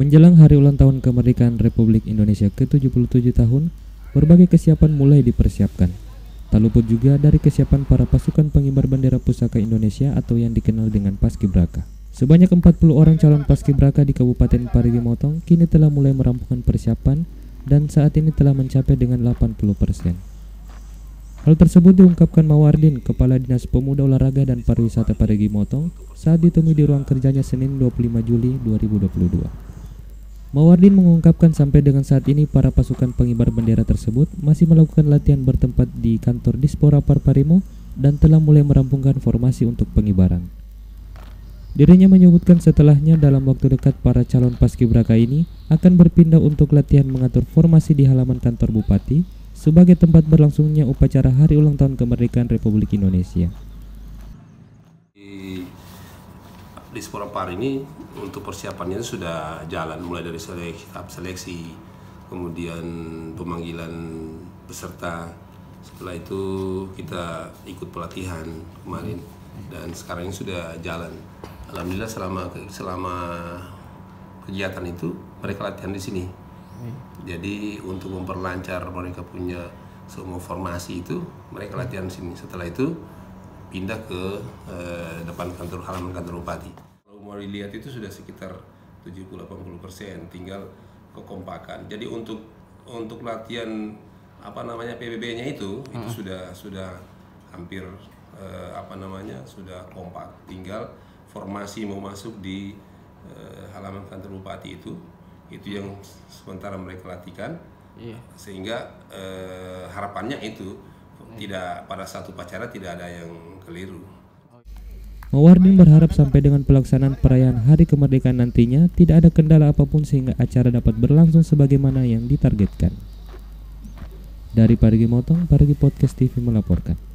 Menjelang hari ulang tahun kemerdekaan Republik Indonesia ke-77 tahun, berbagai kesiapan mulai dipersiapkan. Tak luput juga dari kesiapan para pasukan pengibar bendera pusaka Indonesia atau yang dikenal dengan Paskibraka. Sebanyak 40 orang calon Paskibraka di Kabupaten Parigi Motong kini telah mulai merampungkan persiapan dan saat ini telah mencapai dengan 80 persen. Hal tersebut diungkapkan Mawardin, Kepala Dinas Pemuda Olahraga dan Pariwisata Parigi Motong, saat ditemui di ruang kerjanya Senin 25 Juli 2022. Mawardin mengungkapkan sampai dengan saat ini para pasukan pengibar bendera tersebut masih melakukan latihan bertempat di kantor Dispora Parparimo dan telah mulai merampungkan formasi untuk pengibaran. Dirinya menyebutkan setelahnya dalam waktu dekat para calon paskibraka ini akan berpindah untuk latihan mengatur formasi di halaman kantor bupati sebagai tempat berlangsungnya upacara hari ulang tahun kemerdekaan Republik Indonesia. Di, di Par ini untuk persiapannya sudah jalan mulai dari seleksi, seleksi kemudian pemanggilan peserta. Setelah itu kita ikut pelatihan kemarin dan sekarang ini sudah jalan. Alhamdulillah selama selama kegiatan itu mereka latihan di sini. Jadi untuk memperlancar mereka punya semua formasi itu mereka latihan di sini. Setelah itu pindah ke eh, depan kantor halaman kantor bupati. Kalau mau dilihat itu sudah sekitar 70-80 persen, tinggal kekompakan. Jadi untuk untuk latihan apa namanya PBB-nya itu hmm. itu sudah sudah hampir eh, apa namanya sudah kompak. Tinggal formasi mau masuk di eh, halaman kantor bupati itu itu yang sementara mereka latihkan iya. sehingga eh, harapannya itu tidak pada satu upacara tidak ada yang keliru. Mawardin berharap sampai dengan pelaksanaan perayaan Hari Kemerdekaan nantinya tidak ada kendala apa pun sehingga acara dapat berlangsung sebagaimana yang ditargetkan. Dari Parigi Motong, Parigi Podcast TV melaporkan.